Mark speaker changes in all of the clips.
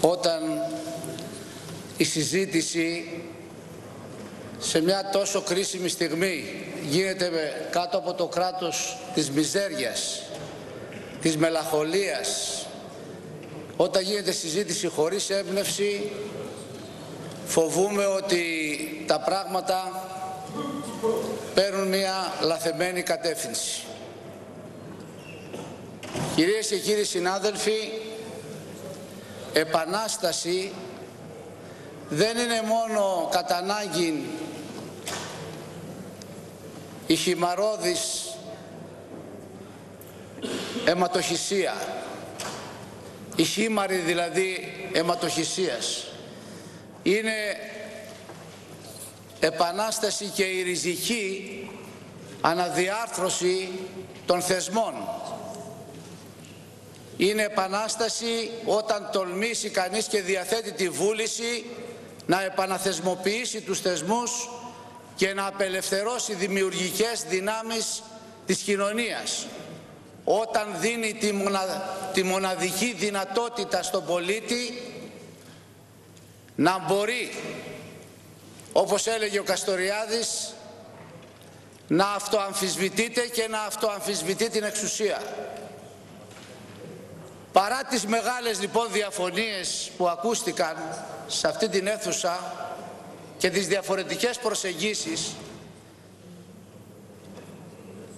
Speaker 1: όταν η συζήτηση σε μια τόσο κρίσιμη στιγμή γίνεται κάτω από το κράτος της μιζέριας, της μελαχολίας, όταν γίνεται συζήτηση χωρίς έμπνευση, φοβούμε ότι τα πράγματα παίρνουν μια λαθεμένη κατεύθυνση. Κυρίες και κύριοι συνάδελφοι, επανάσταση δεν είναι μόνο κατά ανάγκη η χυμαρόδης αιματοχυσία, η χήμαρη δηλαδή αιματοχυσίας. Είναι επανάσταση και η ριζική αναδιάρθρωση των θεσμών. Είναι επανάσταση όταν τολμήσει κανείς και διαθέτει τη βούληση να επαναθεσμοποιήσει τους θεσμούς και να απελευθερώσει δημιουργικές δυνάμεις της κοινωνίας. Όταν δίνει τη, τη μοναδική δυνατότητα στον πολίτη να μπορεί, όπως έλεγε ο Καστοριάδης, να αυτοαμφισβητείται και να αυτοαμφισβητεί την εξουσία. Παρά τις μεγάλες λοιπόν διαφωνίες που ακούστηκαν σε αυτή την αίθουσα και τις διαφορετικές προσεγγίσεις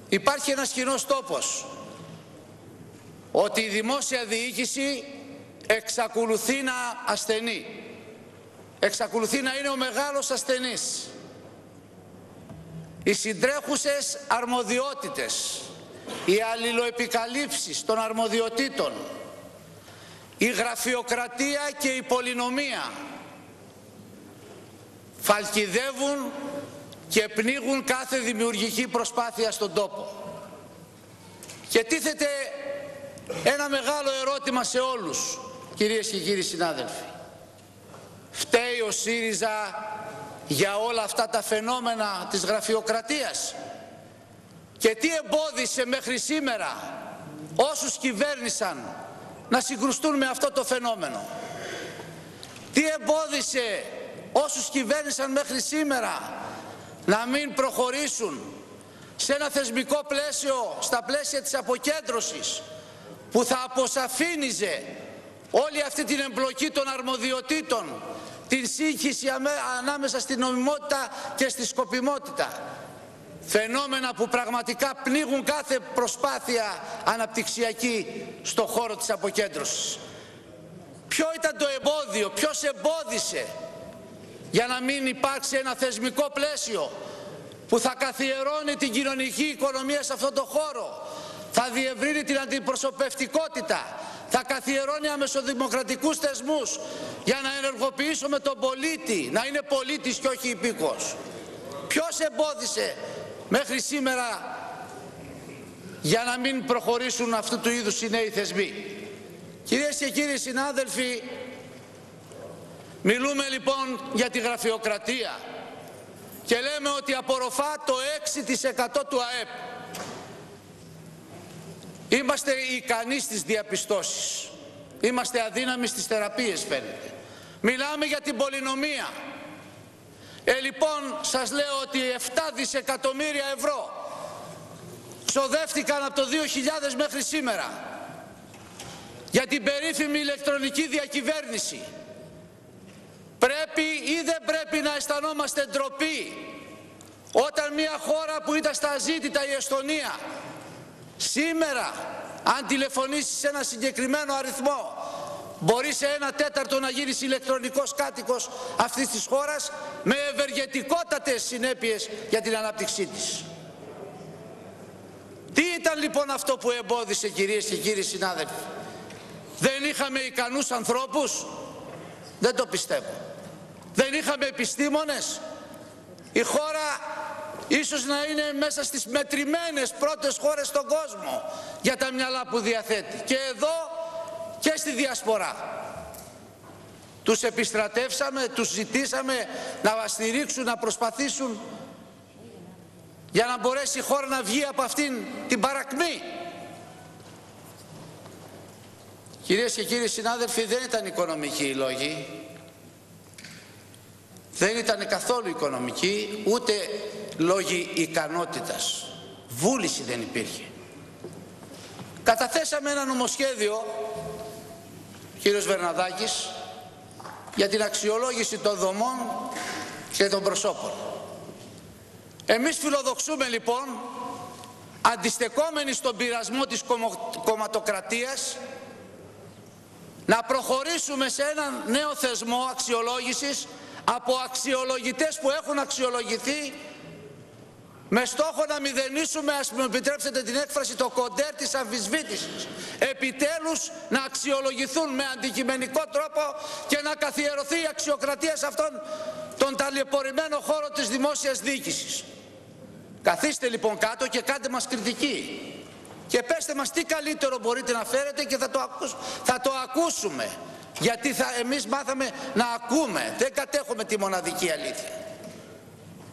Speaker 1: υπάρχει ένας κοινός τόπος. Ότι η δημόσια διοίκηση εξακολουθεί να ασθενεί. Εξακολουθεί να είναι ο μεγάλος ασθενής. Οι συντρέχουσες αρμοδιότητες οι αλληλοεπικαλύψεις των αρμοδιοτήτων η γραφειοκρατία και η πολυνομία φαλκιδεύουν και πνίγουν κάθε δημιουργική προσπάθεια στον τόπο. Και τίθεται ένα μεγάλο ερώτημα σε όλους, κυρίες και κύριοι συνάδελφοι. Φταίει ο ΣΥΡΙΖΑ για όλα αυτά τα φαινόμενα της γραφειοκρατίας; Και τι εμπόδισε μέχρι σήμερα όσους κυβέρνησαν να συγκρουστούν με αυτό το φαινόμενο. Τι εμπόδισε όσους κυβέρνησαν μέχρι σήμερα να μην προχωρήσουν σε ένα θεσμικό πλαίσιο, στα πλαίσια της αποκέντρωσης, που θα αποσαφήνιζε όλη αυτή την εμπλοκή των αρμοδιοτήτων, την σύγχυση ανάμεσα στην νομιμότητα και στη σκοπιμότητα. Φαινόμενα που πραγματικά πνίγουν κάθε προσπάθεια αναπτυξιακή στο χώρο της αποκέντρωσης. Ποιο ήταν το εμπόδιο, ποιος εμπόδισε για να μην υπάρξει ένα θεσμικό πλαίσιο που θα καθιερώνει την κοινωνική οικονομία σε αυτό το χώρο, θα διευρύνει την αντιπροσωπευτικότητα, θα καθιερώνει αμεσοδημοκρατικούς θεσμούς για να ενεργοποιήσουμε τον πολίτη, να είναι πολίτης και όχι υπήκος. Ποιος εμπόδισε μέχρι σήμερα για να μην προχωρήσουν αυτού του είδους οι νέοι θεσμοί. Κυρίες και κύριοι συνάδελφοι, μιλούμε λοιπόν για τη γραφειοκρατία και λέμε ότι απορροφά το 6% του ΑΕΠ. Είμαστε ικανοί στις διαπιστώσεις. Είμαστε αδύναμοι στις θεραπείες φαίνεται. Μιλάμε για την πολυνομία. Ε, λοιπόν, σας λέω ότι 7 δισεκατομμύρια ευρώ ξοδεύτηκαν από το 2000 μέχρι σήμερα για την περίφημη ηλεκτρονική διακυβέρνηση. Πρέπει ή δεν πρέπει να αισθανόμαστε ντροπή όταν μια χώρα που ήταν στα αζήτητα η Εστονία σήμερα αν τηλεφωνήσει σε ένα συγκεκριμένο αριθμό μπορεί σε ένα τέταρτο να γίνεις ηλεκτρονικός κάτοικος αυτής της χώρας με ευεργετικότατες συνέπειες για την ανάπτυξή της. Τι ήταν λοιπόν αυτό που εμπόδισε κυρίες και κύριοι συνάδελφοι; Δεν είχαμε ικανούς ανθρώπους; Δεν το πιστεύω. Δεν είχαμε επιστήμονες; Η χώρα ίσως να είναι μέσα στις μετρημένες πρώτες χώρες στον κόσμο για τα μυαλά που διαθέτει. Και εδώ και στη Διασπορά. Τους επιστρατεύσαμε, τους ζητήσαμε να μας στηρίξουν, να προσπαθήσουν για να μπορέσει η χώρα να βγει από αυτήν την παρακμή. Κυρίες και κύριοι συνάδελφοι, δεν ήταν οικονομικοί οι λόγοι. Δεν ήταν καθόλου οικονομικοί, ούτε λόγοι ικανότητας. Βούληση δεν υπήρχε. Καταθέσαμε ένα νομοσχέδιο, κύριος Βερναδάκης, για την αξιολόγηση των δομών και των προσώπων. Εμείς φιλοδοξούμε λοιπόν, αντιστεκόμενοι στον πειρασμό της κομματοκρατίας, να προχωρήσουμε σε έναν νέο θεσμό αξιολόγησης από αξιολογητές που έχουν αξιολογηθεί με στόχο να μηδενίσουμε, ας μου επιτρέψετε την έκφραση, το κοντέρ της αμφισβήτησης. Επιτέλους να αξιολογηθούν με αντικειμενικό τρόπο και να καθιερωθεί η αξιοκρατία σε αυτόν τον ταλαιπωρημένο χώρο της δημόσιας διοίκησης. Καθίστε λοιπόν κάτω και κάντε μας κριτική. Και πέστε μας τι καλύτερο μπορείτε να φέρετε και θα το, θα το ακούσουμε. Γιατί θα, εμείς μάθαμε να ακούμε, δεν κατέχουμε τη μοναδική αλήθεια.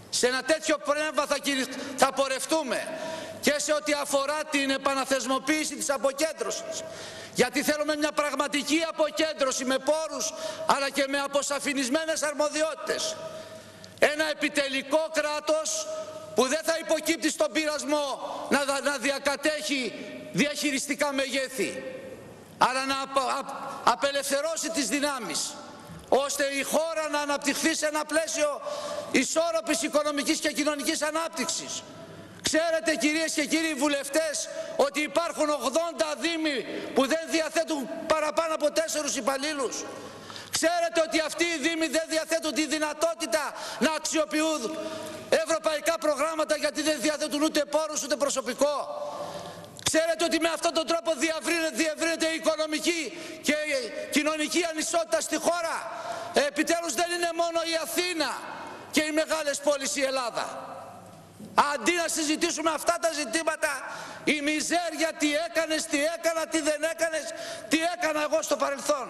Speaker 1: Σε ένα τέτοιο πνεύμα θα, θα πορευτούμε και σε ό,τι αφορά την επαναθεσμοποίηση της αποκέντρωσης. Γιατί θέλουμε μια πραγματική αποκέντρωση με πόρους αλλά και με αποσαφηνισμένες αρμοδιότητες. Ένα επιτελικό κράτος που δεν θα υποκύπτει στον πειρασμό να, να διακατέχει διαχειριστικά μεγέθη αλλά να απελευθερώσει τις δυνάμεις ώστε η χώρα να αναπτυχθεί σε ένα πλαίσιο ισόρροπης οικονομικής και κοινωνικής ανάπτυξης. Ξέρετε κυρίες και κύριοι βουλευτές ότι υπάρχουν 80 δήμοι που δεν διαθέτουν παραπάνω από τέσσερους υπαλλήλους. Ξέρετε ότι αυτοί οι δήμοι δεν διαθέτουν τη δυνατότητα να αξιοποιούν ευρωπαϊκά προγράμματα γιατί δεν διαθέτουν ούτε πόρους ούτε προσωπικό. Ξέρετε ότι με αυτόν τον τρόπο διευρύνεται, η οικονομική και η κοινωνική ανισότητα στη χώρα. Επιτέλους δεν είναι μόνο η Αθήνα και οι μεγάλες πόλεις η Ελλάδα. Αντί να συζητήσουμε αυτά τα ζητήματα, η μιζέρια, τι έκανες, τι έκανα, τι δεν έκανες, τι έκανα εγώ στο παρελθόν.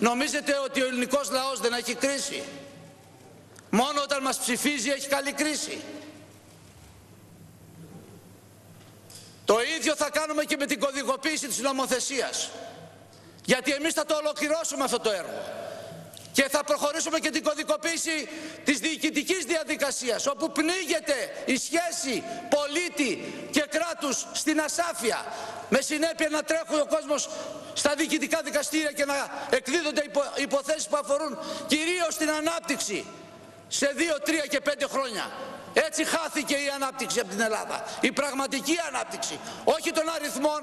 Speaker 1: Νομίζετε ότι ο ελληνικός λαός δεν έχει κρίση; Μόνο όταν μας ψηφίζει έχει καλή κρίση; Το ίδιο θα κάνουμε και με την κωδικοποίηση της νομοθεσίας. Γιατί εμείς θα το ολοκληρώσουμε αυτό το έργο. Και θα προχωρήσουμε και την κωδικοποίηση της διοικητικής διαδικασίας, όπου πνίγεται η σχέση πολίτη και κράτους στην ασάφεια. Με συνέπεια να τρέχει ο κόσμος στα διοικητικά δικαστήρια και να εκδίδονται υπο, υποθέσεις που αφορούν κυρίως την ανάπτυξη σε δύο, τρία και πέντε χρόνια. Έτσι χάθηκε η ανάπτυξη από την Ελλάδα. Η πραγματική ανάπτυξη. Όχι των αριθμών.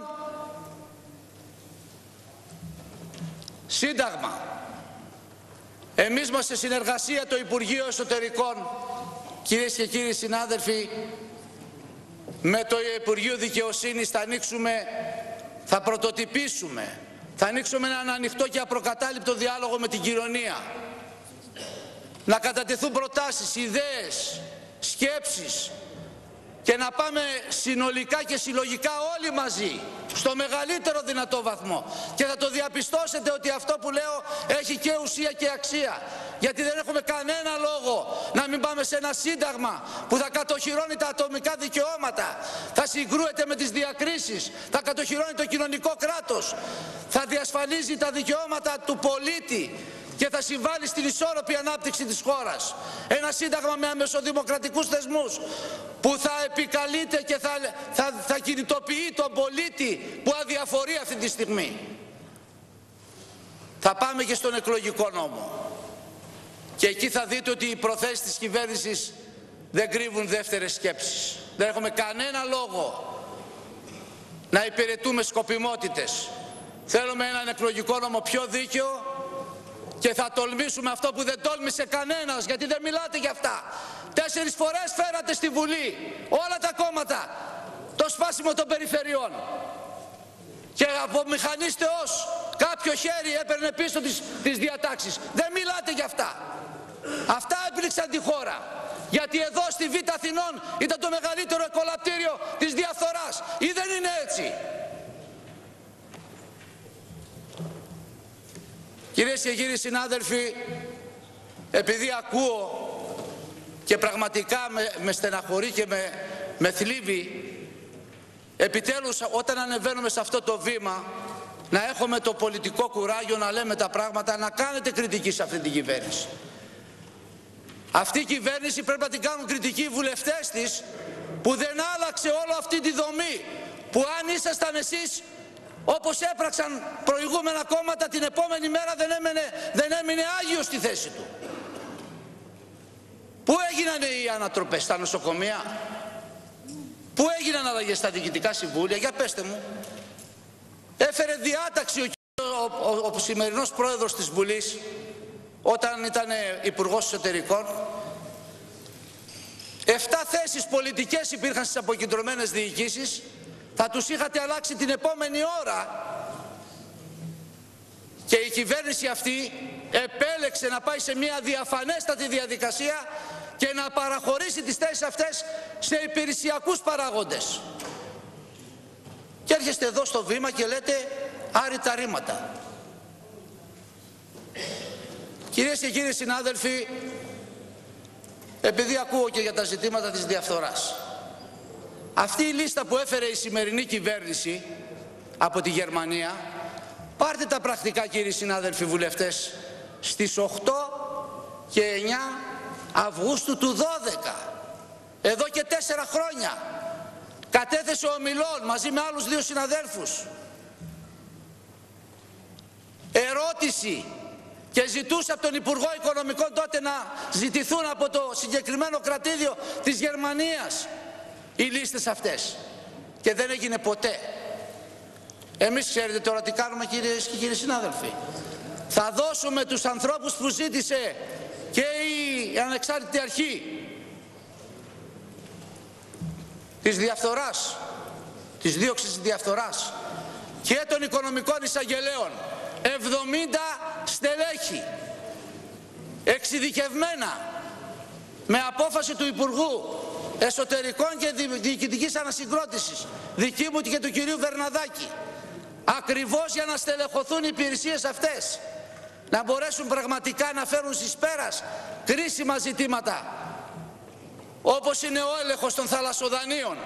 Speaker 1: Σύνταγμα. Εμείς μας σε συνεργασία το Υπουργείο Εσωτερικών, κυρίες και κύριοι συνάδελφοι, με το Υπουργείο Δικαιοσύνης θα ανοίξουμε, θα πρωτοτυπήσουμε, θα ανοίξουμε έναν ανοιχτό και απροκατάληπτο διάλογο με την κοινωνία. Να κατατεθούν προτάσεις, ιδέες, σκέψεις και να πάμε συνολικά και συλλογικά όλοι μαζί στο μεγαλύτερο δυνατό βαθμό. Και θα το διαπιστώσετε ότι αυτό που λέω έχει και ουσία και αξία. Γιατί δεν έχουμε κανένα λόγο να μην πάμε σε ένα σύνταγμα που θα κατοχυρώνει τα ατομικά δικαιώματα θα συγκρούεται με τις διακρίσεις θα κατοχυρώνει το κοινωνικό κράτος θα διασφαλίζει τα δικαιώματα του πολίτη και θα συμβάλλει στην ισόρροπη ανάπτυξη της χώρας. Ένα σύνταγμα με αμεσοδημοκρατικούς θεσμούς που θα επικαλείται και θα, θα, θα κινητοποιεί τον πολίτη που αδιαφορεί αυτή τη στιγμή. Θα πάμε και στον εκλογικό νόμο. Και εκεί θα δείτε ότι οι προθέσεις της κυβέρνησης δεν κρύβουν δεύτερες σκέψεις. Δεν έχουμε κανένα λόγο να υπηρετούμε σκοπιμότητες. Θέλουμε έναν εκλογικό νόμο πιο δίκαιο, και θα τολμήσουμε αυτό που δεν τόλμησε κανένας γιατί δεν μιλάτε για αυτά. Τέσσερις φορές φέρατε στη Βουλή όλα τα κόμματα το σπάσιμο των περιφερειών. Και από μηχανίστε ως κάποιο χέρι έπαιρνε πίσω τις, τις διατάξεις. Δεν μιλάτε για αυτά. Αυτά έπληξαν τη χώρα. Γιατί εδώ στη Β' Αθηνών ήταν το μεγαλύτερο εκολαπτήριο της διαφθοράς. Ή δεν είναι έτσι. Κυρίες και κύριοι συνάδελφοι, επειδή ακούω και πραγματικά με, με στεναχωρεί και με, με θλίβει, επιτέλους όταν ανεβαίνουμε σε αυτό το βήμα, να έχουμε το πολιτικό κουράγιο να λέμε τα πράγματα, να κάνετε κριτική σε αυτή την κυβέρνηση. Αυτή η κυβέρνηση πρέπει να την κάνουν κριτική οι βουλευτές της που δεν άλλαξε όλο αυτή τη δομή που αν ήσασταν εσείς όπως έπραξαν προηγούμενα κόμματα την επόμενη μέρα δεν, έμενε, δεν έμεινε Άγιος στη θέση του. Πού έγιναν οι ανατροπές στα νοσοκομεία, πού έγιναν αλλαγές στα διοικητικά συμβούλια, για πέστε μου. Έφερε διάταξη ο, ο, ο, ο σημερινός πρόεδρος της Βουλής όταν ήταν υπουργός Εσωτερικών Εφτά θέσεις πολιτικές υπήρχαν στις αποκεντρωμένες διοικήσεις θα τους είχατε αλλάξει την επόμενη ώρα και η κυβέρνηση αυτή επέλεξε να πάει σε μια διαφανέστατη διαδικασία και να παραχωρήσει τις θέσεις αυτές σε υπηρεσιακούς παράγοντες. Και έρχεστε εδώ στο βήμα και λέτε άρρητα ρήματα. Κυρίες και κύριοι συνάδελφοι, επειδή ακούω και για τα ζητήματα της διαφθοράς, αυτή η λίστα που έφερε η σημερινή κυβέρνηση από τη Γερμανία, πάρτε τα πρακτικά κύριοι συνάδελφοι βουλευτές, στις 8 και 9 Αυγούστου του 12, εδώ και τέσσερα χρόνια, κατέθεσε ο Μιλών μαζί με άλλους δύο συναδέλφους. Ερώτηση και ζητούσε από τον Υπουργό Οικονομικών τότε να ζητηθούν από το συγκεκριμένο κρατήδιο της Γερμανίας οι λίστες αυτές και δεν έγινε ποτέ. Εμείς ξέρετε τώρα τι κάνουμε κύριε και κύριοι συνάδελφοι. Θα δώσουμε τους ανθρώπους που ζήτησε και η ανεξάρτητη αρχή της διαφθοράς, της δίωξης της διαφθοράς και των οικονομικών εισαγγελέων 70 στελέχη εξειδικευμένα με απόφαση του Υπουργού Εσωτερικών και Διοικητικής Ανασυγκρότησης δική μου και του κυρίου Βερναδάκη ακριβώς για να στελεχωθούν οι υπηρεσίες αυτές να μπορέσουν πραγματικά να φέρουν στις πέρας κρίσιμα ζητήματα όπως είναι ο έλεγχος των θαλασσοδανείων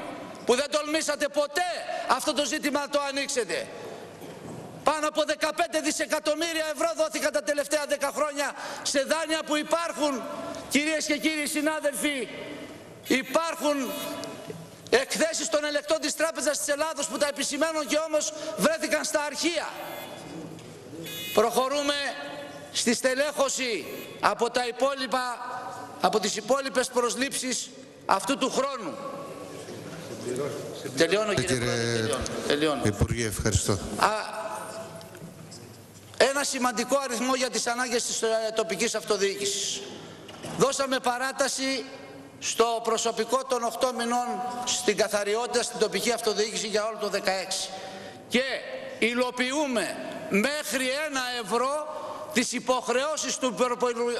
Speaker 1: που δεν τολμήσατε ποτέ αυτό το ζήτημα να το ανοίξετε. Πάνω από 15 δισεκατομμύρια ευρώ δόθηκαν τα τελευταία 10 χρόνια σε δάνεια που υπάρχουν, κυρίες και κύριοι συνάδελφοι, υπάρχουν εκθέσεις των ελεκτών της Τράπεζας της Ελλάδος που τα επισημαίνουν και όμως βρέθηκαν στα αρχεία. Προχωρούμε στη στελέχωση από, τα υπόλοιπα, από τις υπόλοιπες προσλήψεις αυτού του χρόνου. Τελειώνω κύριε, κύριε Πρόεδρε, τελειώνω.
Speaker 2: Υπουργέ, ευχαριστώ. Α,
Speaker 1: ένα σημαντικό αριθμό για τις ανάγκες της ε, τοπικής αυτοδιοίκησης. Δώσαμε παράταση στο προσωπικό των 8 μηνών στην καθαριότητα στην τοπική αυτοδιοίκηση για όλο το 16 και υλοποιούμε μέχρι ένα ευρώ τις υποχρεώσεις του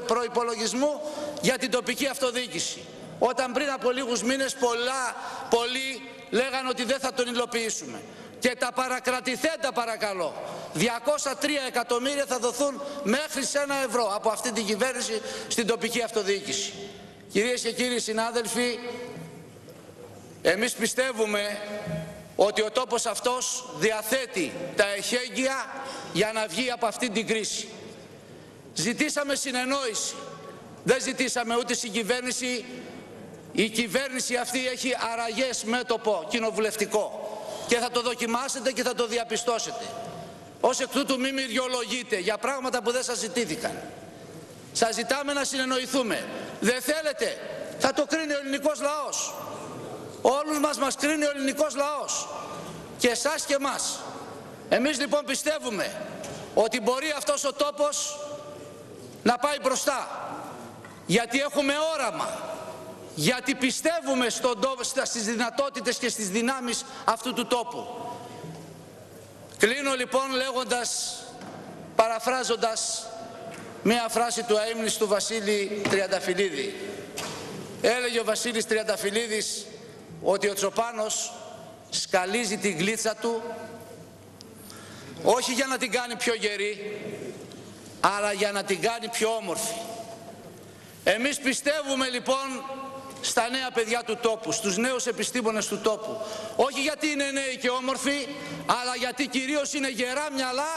Speaker 1: προϋπολογισμού για την τοπική αυτοδιοίκηση. Όταν πριν από λίγους μήνες πολλά, πολλοί λέγανε ότι δεν θα τον υλοποιήσουμε και τα παρακρατηθέντα παρακαλώ 203 εκατομμύρια θα δοθούν μέχρι σε ένα ευρώ από αυτή την κυβέρνηση στην τοπική αυτοδιοίκηση. Κυρίες και κύριοι συνάδελφοι, εμείς πιστεύουμε ότι ο τόπος αυτός διαθέτει τα εχέγγυα για να βγει από αυτή την κρίση. Ζητήσαμε συνεννόηση. Δεν ζητήσαμε ούτε συγκυβέρνηση. Η κυβέρνηση αυτή έχει αραγές μέτωπο κοινοβουλευτικό και θα το δοκιμάσετε και θα το διαπιστώσετε. Ως εκ τούτου μη μυριολογείτε για πράγματα που δεν σας ζητήθηκαν. Σας ζητάμε να συνεννοηθούμε. Δεν θέλετε, θα το κρίνει ο ελληνικός λαός. Όλους μας μας κρίνει ο ελληνικός λαός. Και εσάς και εμάς. Εμείς λοιπόν πιστεύουμε ότι μπορεί αυτός ο τόπος να πάει μπροστά. Γιατί έχουμε όραμα γιατί πιστεύουμε στον τόπο, στις δυνατότητες και στις δυνάμεις αυτού του τόπου. Κλείνω λοιπόν λέγοντας, παραφράζοντας μία φράση του αείμνηστου Βασίλη Τριανταφυλλίδη. Έλεγε ο Βασίλης Τριανταφυλλίδης ότι ο Τσοπάνος σκαλίζει την γλίτσα του όχι για να την κάνει πιο γερή αλλά για να την κάνει πιο όμορφη. Εμείς πιστεύουμε λοιπόν στα νέα παιδιά του τόπου, στους νέους επιστήμονες του τόπου. Όχι γιατί είναι νέοι και όμορφοι, αλλά γιατί κυρίως είναι γερά μυαλά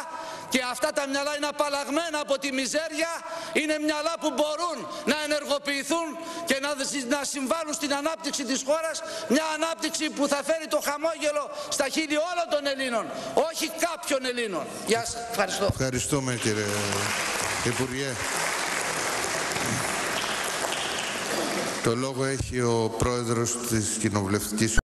Speaker 1: και αυτά τα μυαλά είναι απαλλαγμένα από τη μιζέρια, είναι μυαλά που μπορούν να ενεργοποιηθούν και να, να συμβάλλουν στην ανάπτυξη της χώρας, μια ανάπτυξη που θα φέρει το χαμόγελο στα χείλη όλων των Ελλήνων, όχι κάποιων Ελλήνων. Γεια σας. Ευχαριστώ.
Speaker 2: Ευχαριστούμε κύριε Υπουργέ. Το λόγο έχει ο πρόεδρος της Κοινοβουλευτικής